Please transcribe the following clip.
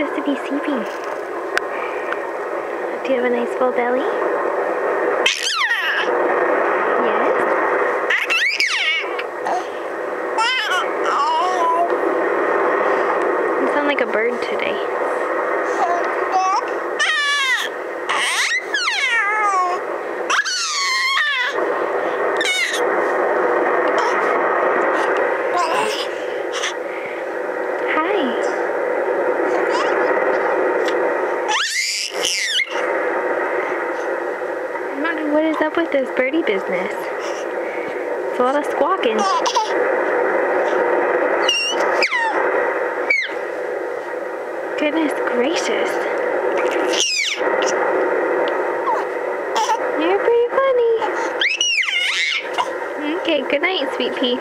are you sleeping? Do you have a nice full belly? Yes? You sound like a bird today. What is up with this birdie business? It's a lot of squawking. Goodness gracious. You're pretty funny. Okay, good night, sweet pea.